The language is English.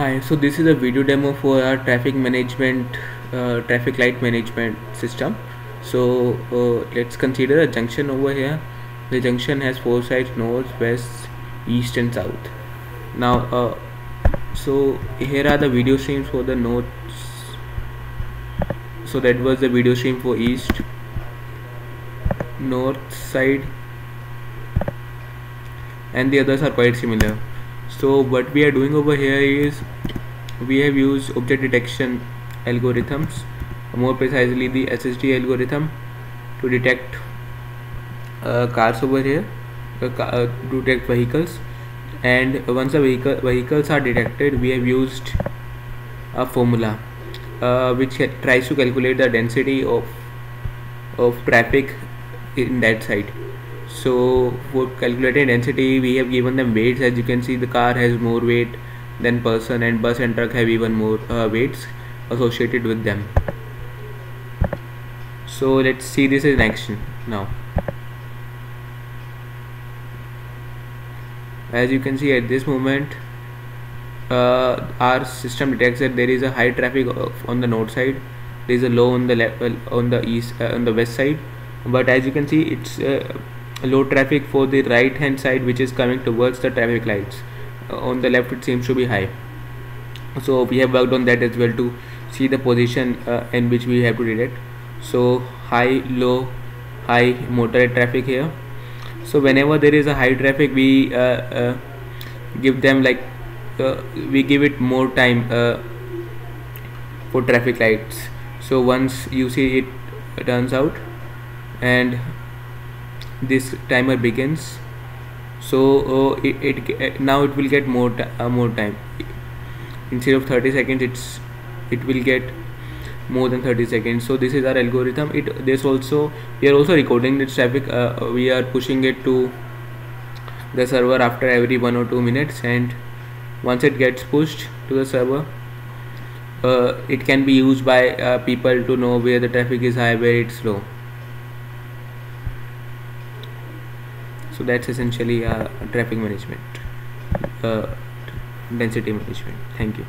Hi, so this is a video demo for our traffic management, uh, traffic light management system. So uh, let's consider a junction over here. The junction has four sides: north, west, east, and south. Now, uh, so here are the video streams for the north. So that was the video stream for east, north side, and the others are quite similar so what we are doing over here is we have used object detection algorithms more precisely the SSD algorithm to detect uh, cars over here uh, uh, to detect vehicles. And once the vehicle vehicles are detected we have used a formula uh, which tries to calculate the density of of traffic in that site so for calculating density we have given them weights. As you can see the car has more weight than person and bus and truck have even more uh, weights associated with them. So let's see this in action now. As you can see at this moment uh, our system detects that there is a high traffic on the north side there is a low on the left on the east uh, on the west side. But as you can see it's uh, low traffic for the right hand side which is coming towards the traffic lights. Uh, on the left it seems to be high. So we have worked on that as well to see the position uh, in which we have to detect. So high low high motor traffic here. So whenever there is a high traffic we uh, uh give them like uh, we give it more time uh, for traffic lights. So once you see it turns out and this timer begins. So uh, it, it now it will get more uh, more time. Instead of 30 seconds it's it will get more than 30 seconds. So this is our algorithm. It this also we are also recording this traffic uh, we are pushing it to the server after every one or two minutes. And once it gets pushed to the server uh, it can be used by uh, people to know where the traffic is high where it's low so that's essentially uh, traffic management uh, density management. Thank you